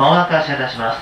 まもなく発車いたします。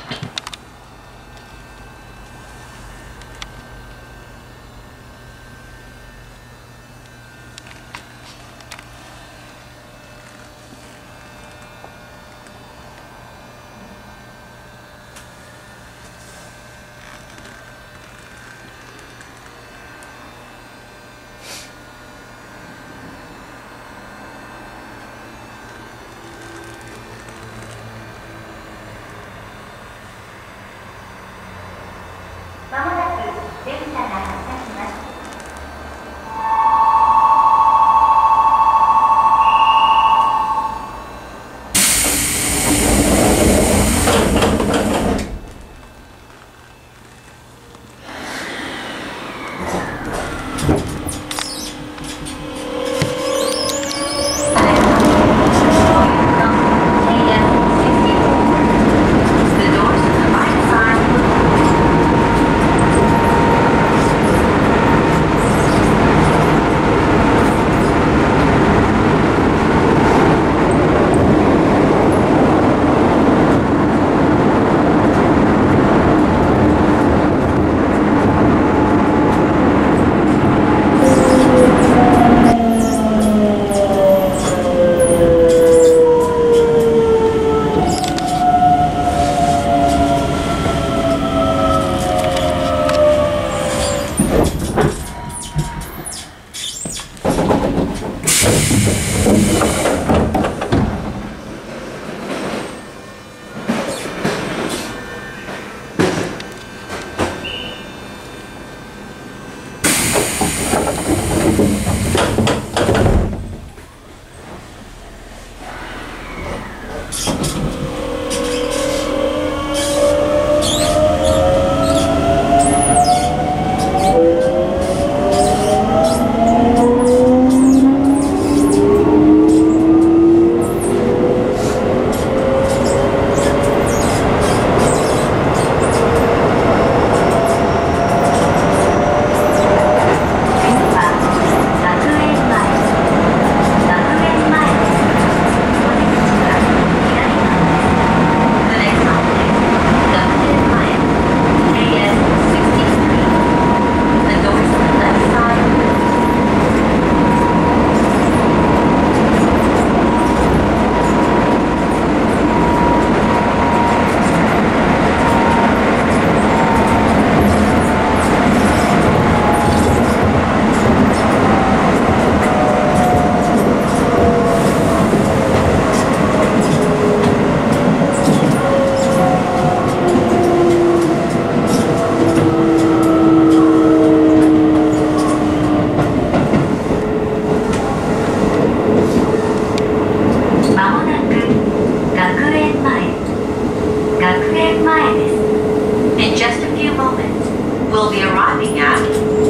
In just a few moments, we'll be arriving at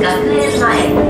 Gakuin Lake.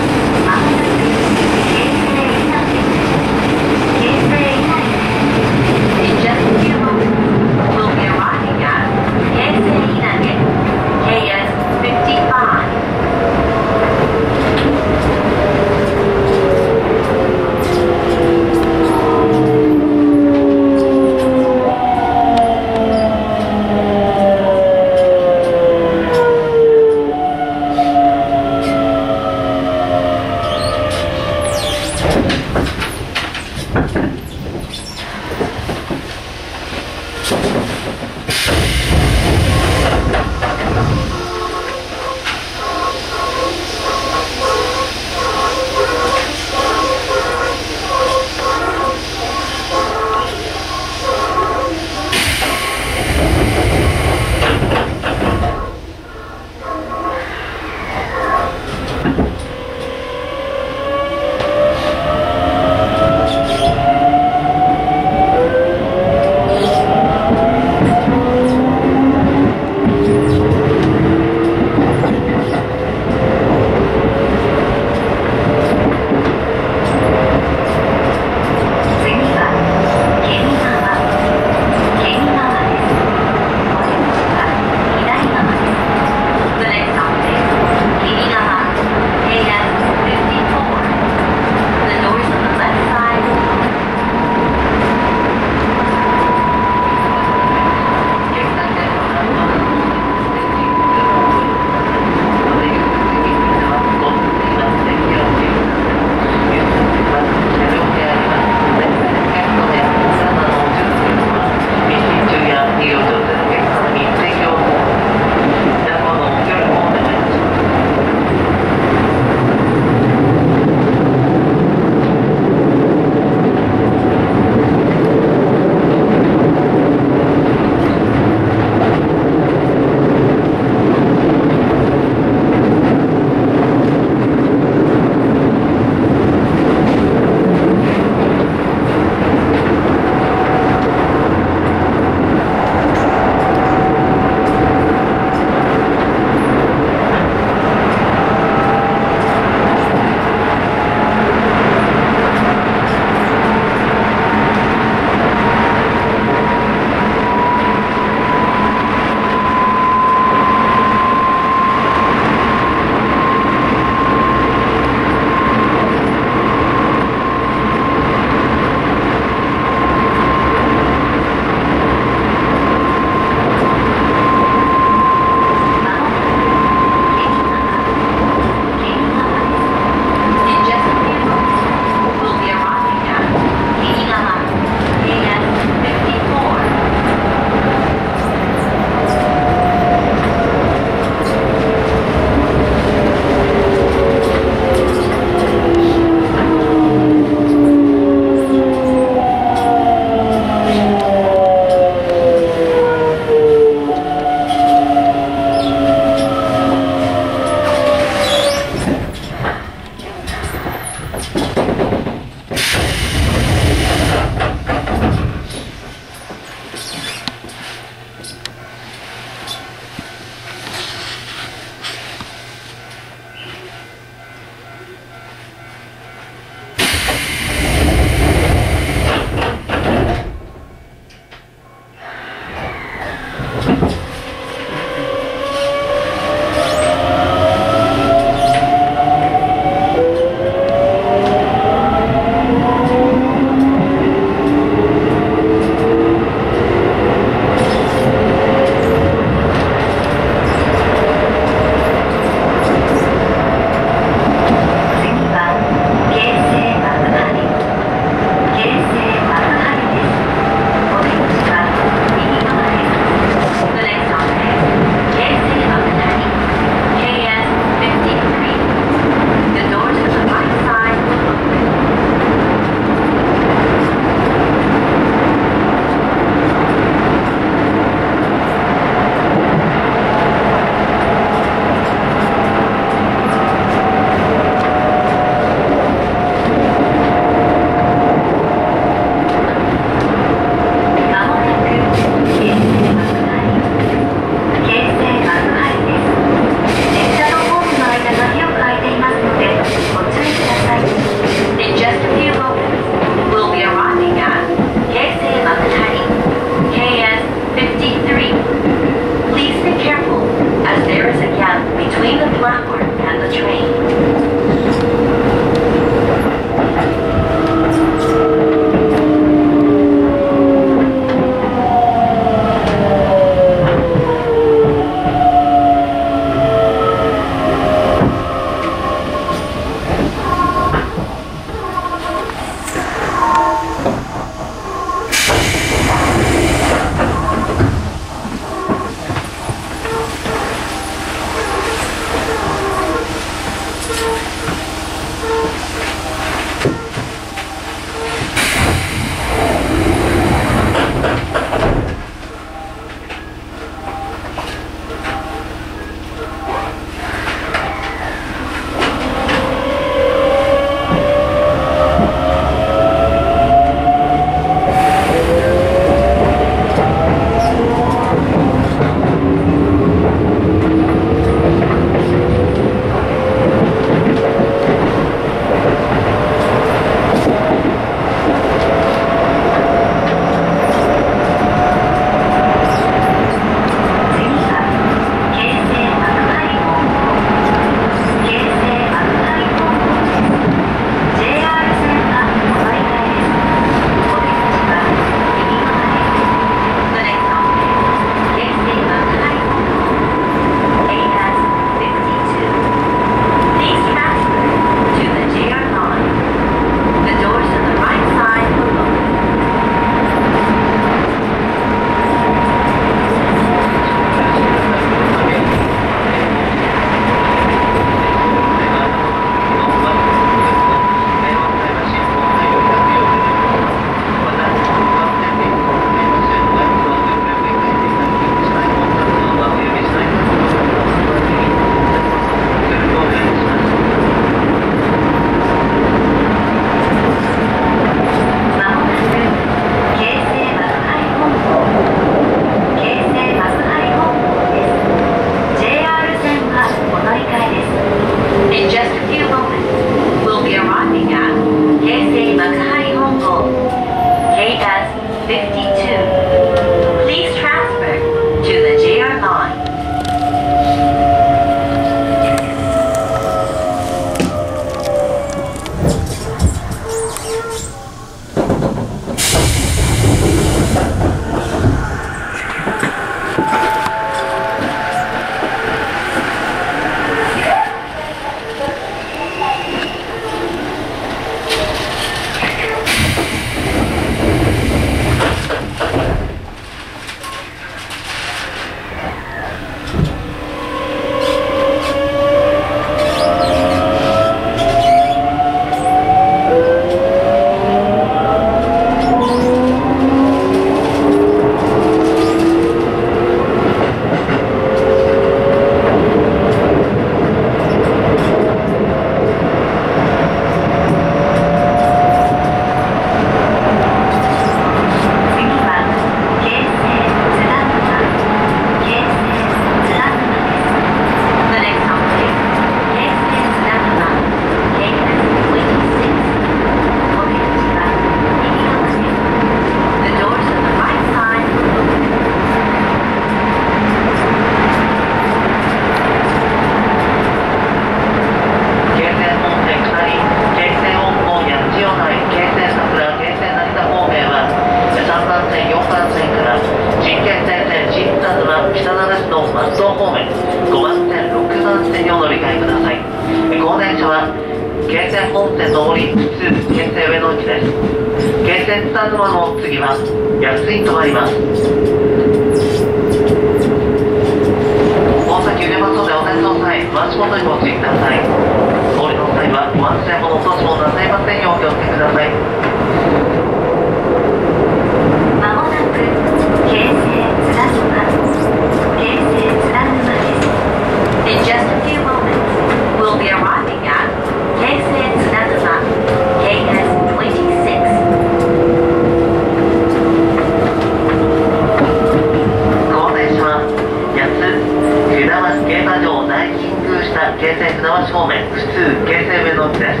京成船橋方面普通京成上野駅です。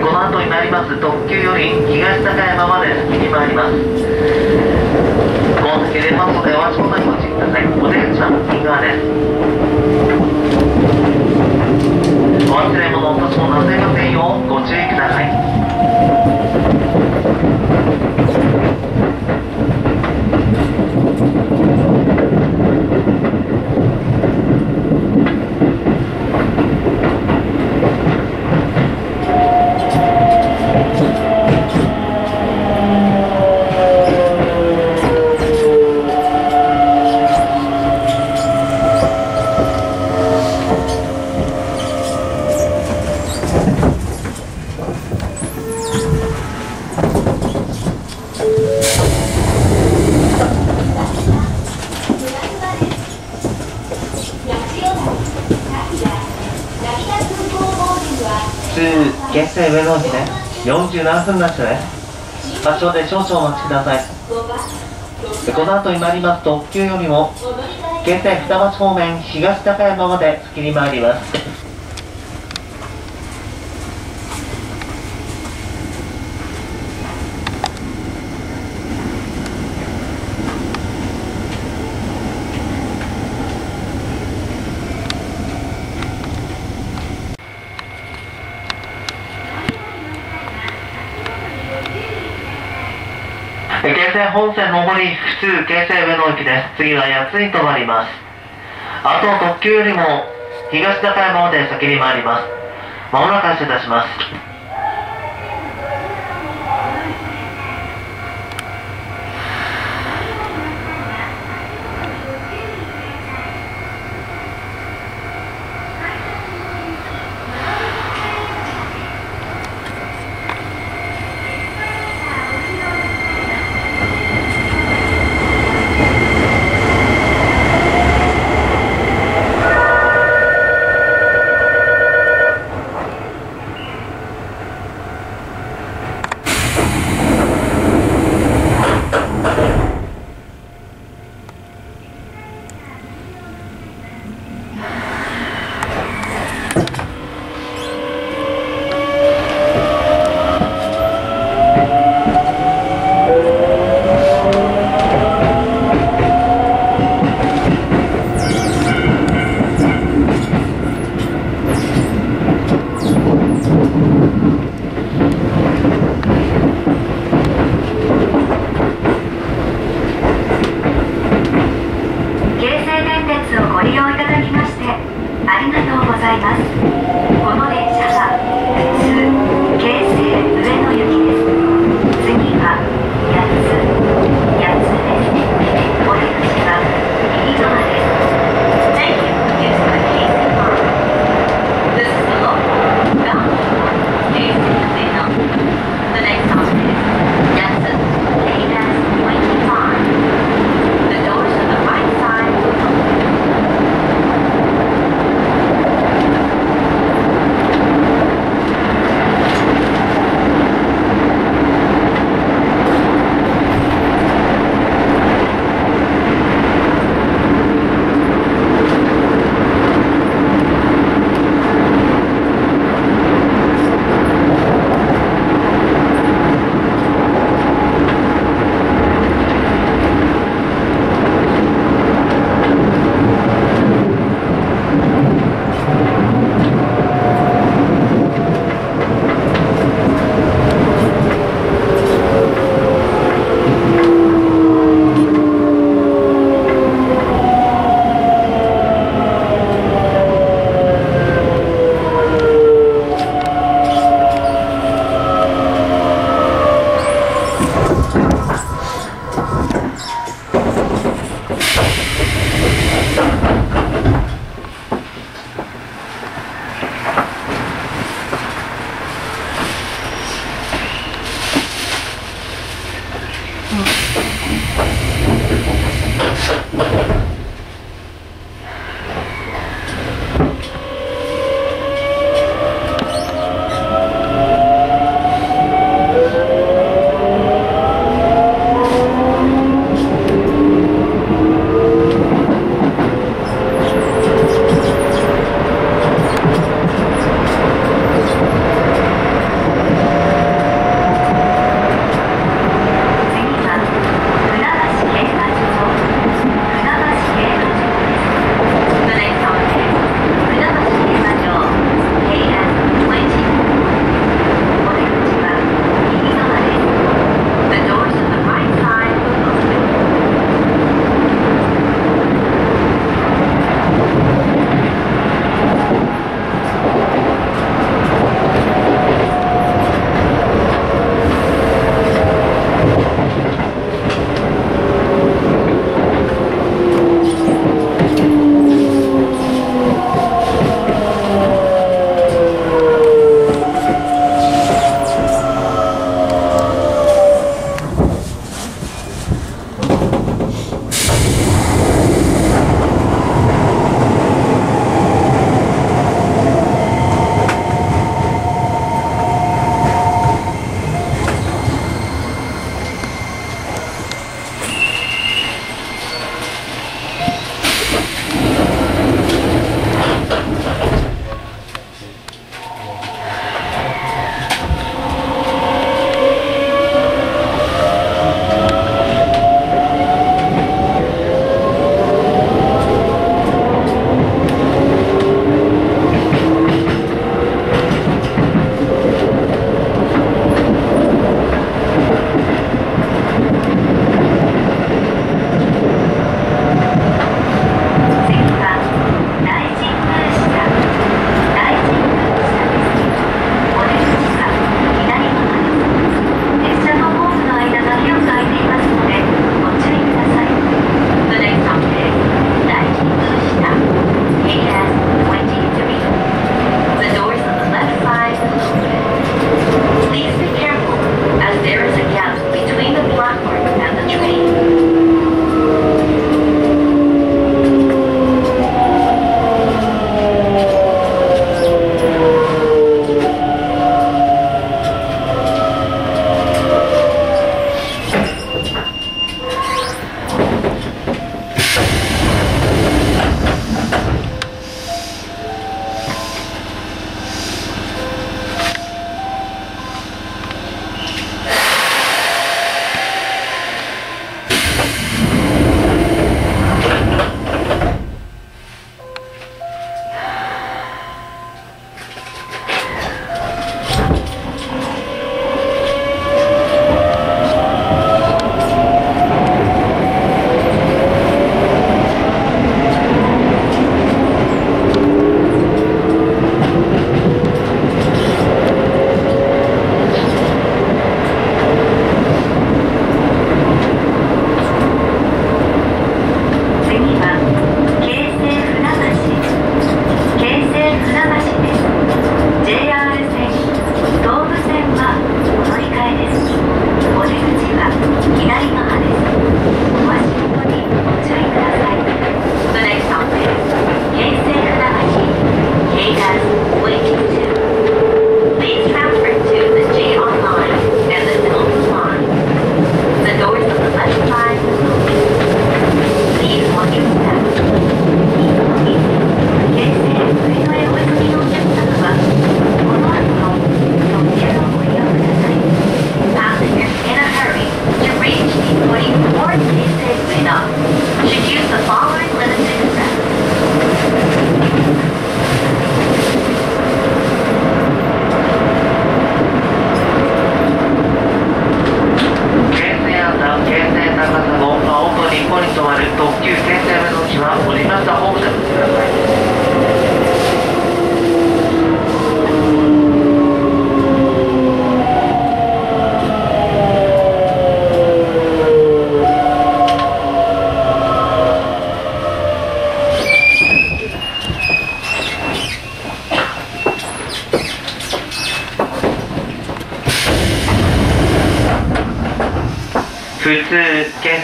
この後になります特急より東高山まで先に参ります。この先出ます。のでお足元にご注意くださいお出口は右側ですお忘れ物落とし物なさいませんようご注意ください普通京成上野駅で47分なしです場所で少々お待ちください。でこの後に参ります特急よりも京成双橋方面東高山まで先に参ります京成本線上り普通京成上野駅です。次は八つに止まります。あと特急よりも東高山まで先に参ります。まもなく発車いたします。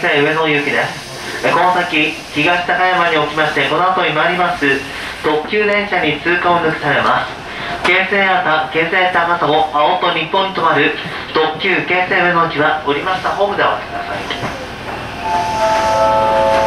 上野行きです。この先東高山におきましてこの後に参ります特急電車に通過を抜されます。京成あ京成高砂青と日本に止まる特急京成上野行きは降りました。ホームでお待ちください。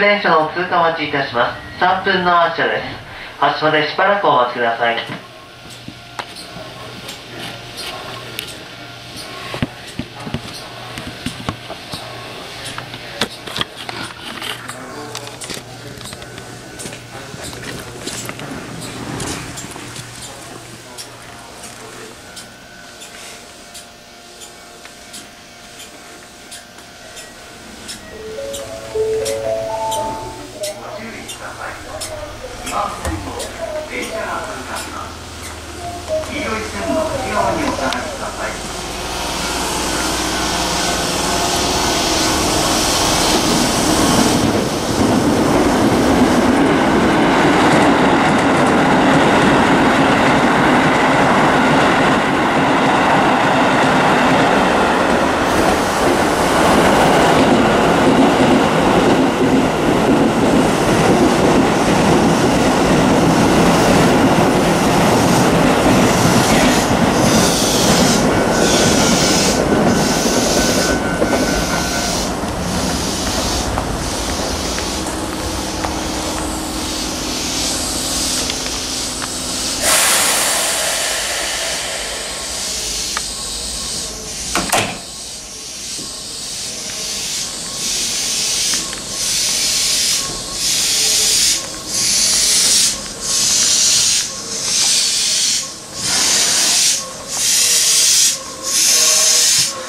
電車の通過待ちいたします。3分の発車です。発車までしばらくお待ちください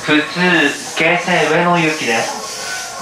普通京成上野行きです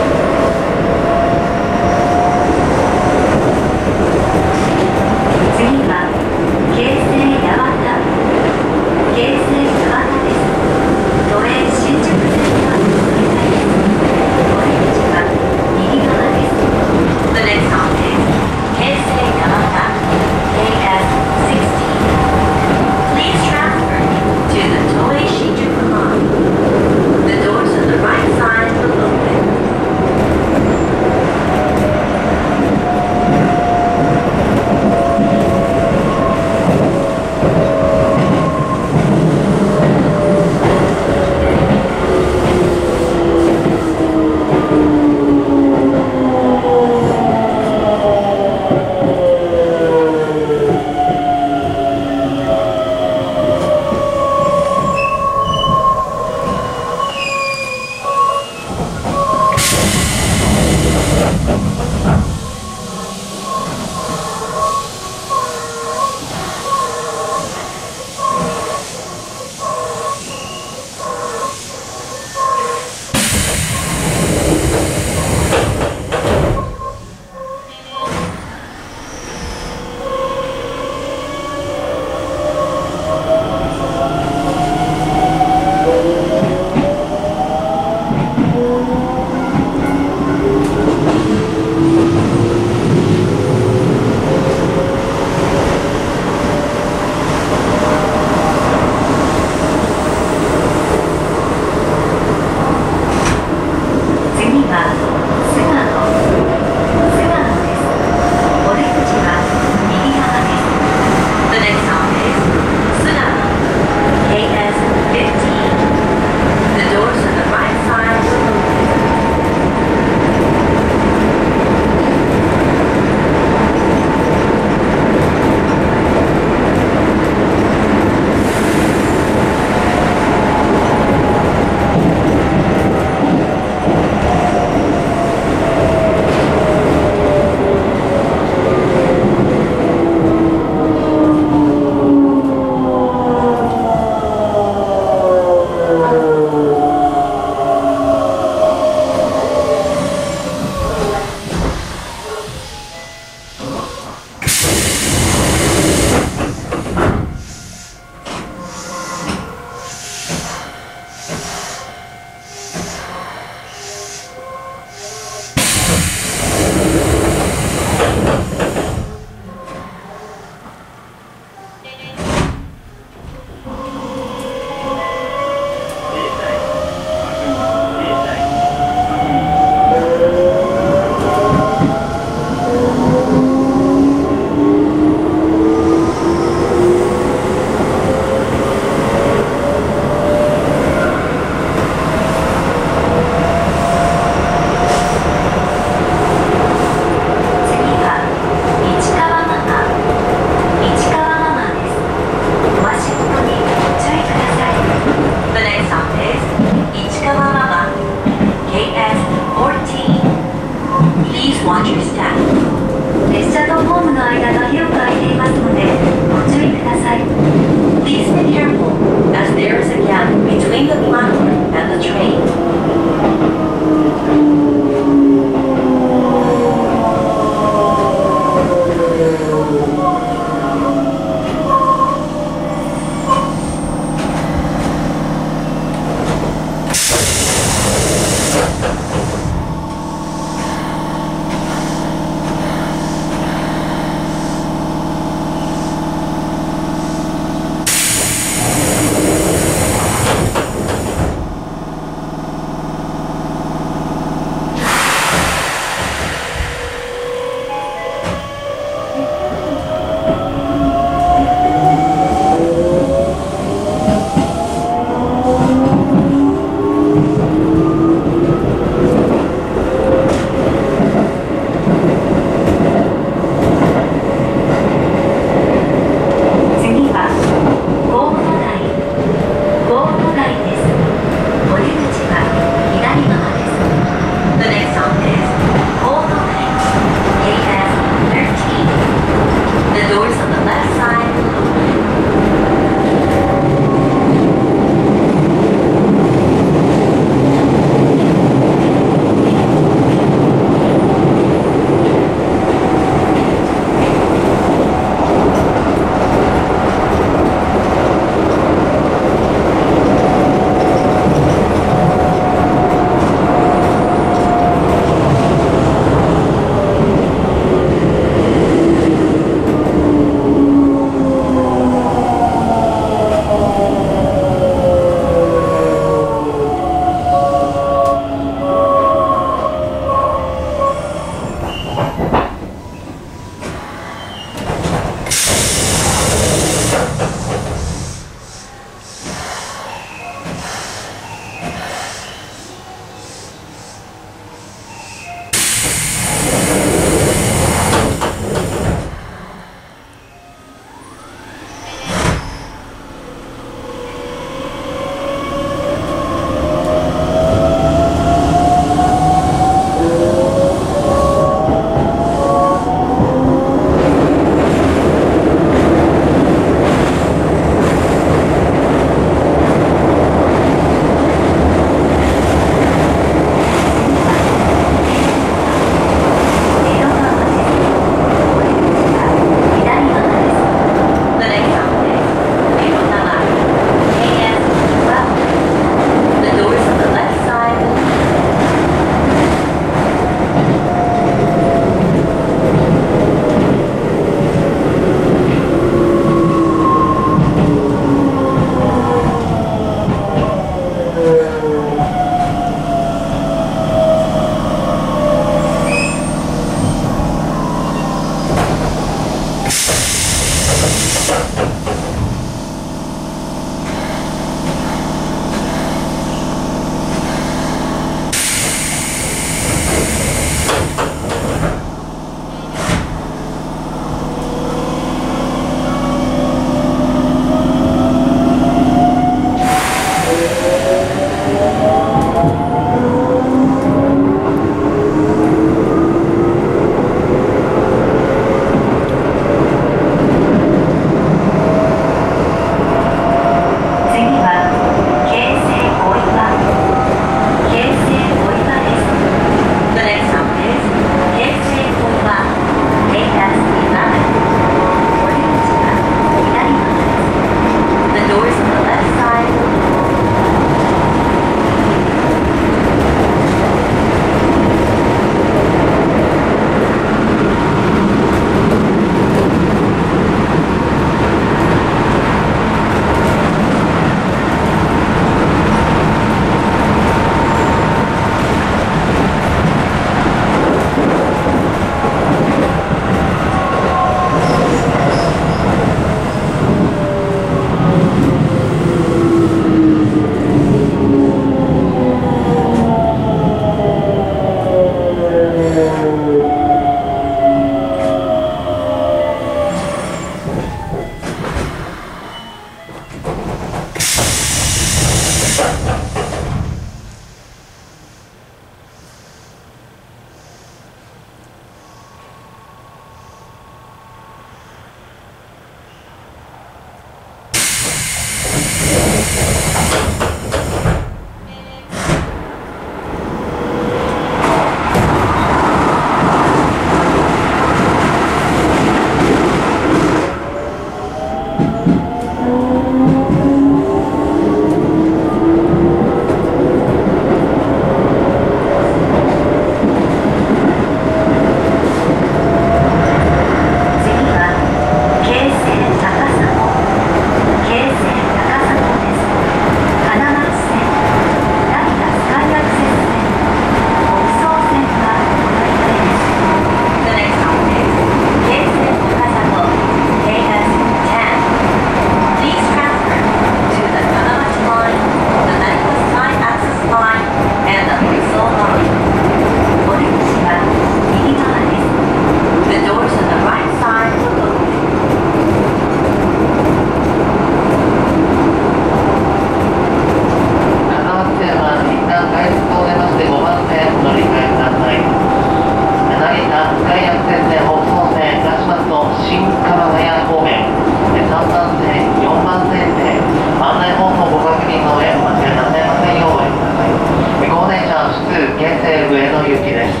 の行です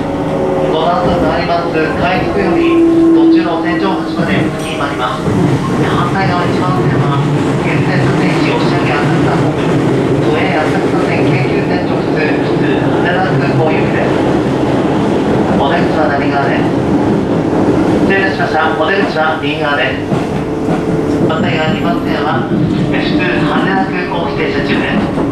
この後となります回復より途中の天井橋まで決まります反対側一番線は建設線使用車両浅草本都営浅草線京急線直通普通羽田空港行きですお出口は何側です失礼しましたお出口は右側です反対側2番線は普通羽田空港指定車中です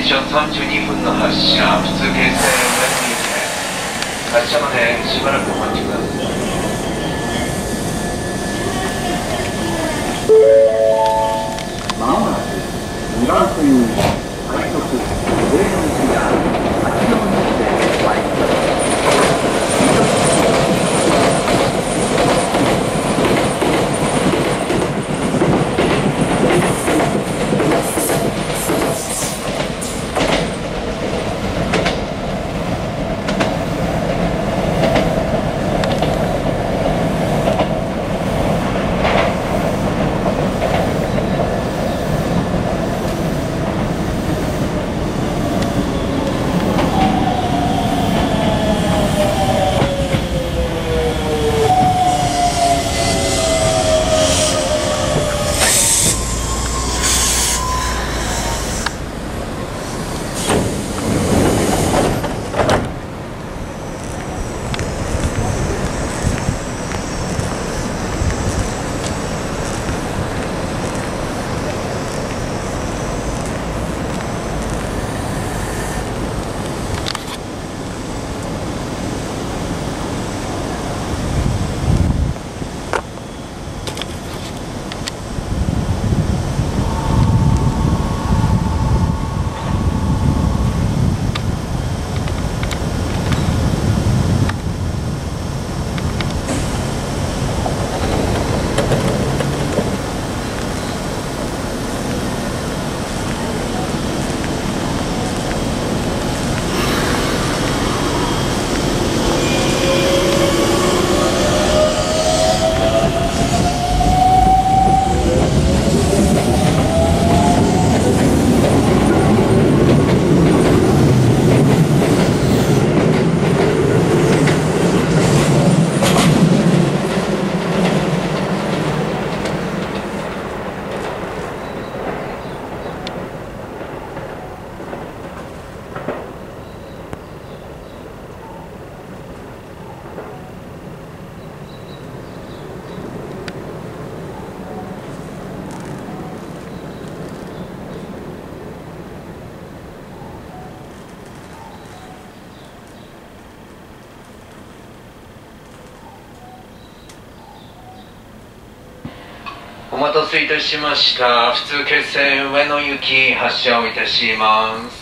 電車32分の発車普通形線上野行きです発車までしばらくお待ちください。まもなく2番線たしました。普通決戦上野行き発車をいたします。